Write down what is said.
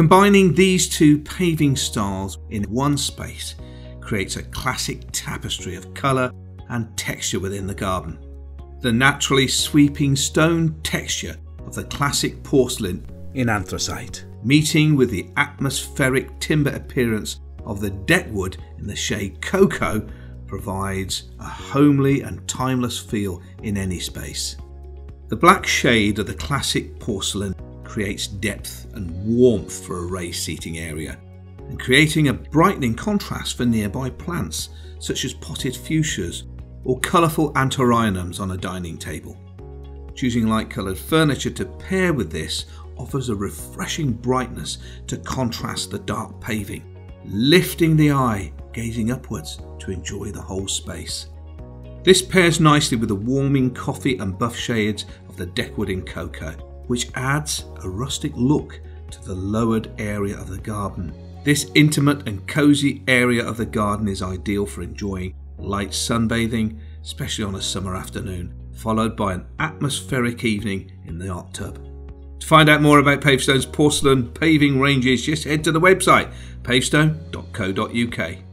Combining these two paving styles in one space creates a classic tapestry of colour and texture within the garden. The naturally sweeping stone texture of the classic porcelain in anthracite, meeting with the atmospheric timber appearance of the deckwood in the shade cocoa provides a homely and timeless feel in any space. The black shade of the classic porcelain creates depth and warmth for a raised seating area, and creating a brightening contrast for nearby plants such as potted fuchsias or colourful anthuriums on a dining table. Choosing light coloured furniture to pair with this offers a refreshing brightness to contrast the dark paving, lifting the eye gazing upwards to enjoy the whole space. This pairs nicely with the warming coffee and buff shades of the deckwood in cocoa, which adds a rustic look to the lowered area of the garden. This intimate and cosy area of the garden is ideal for enjoying light sunbathing, especially on a summer afternoon, followed by an atmospheric evening in the hot tub. To find out more about Pavestone's porcelain paving ranges, just head to the website pavestone.co.uk.